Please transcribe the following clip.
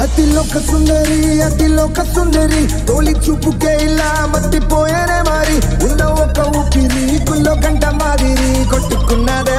అతిలోక సుందరి అతిలోక సుందరి తోలి చూపుకే ఆవిరి కొట్టుకున్నదే.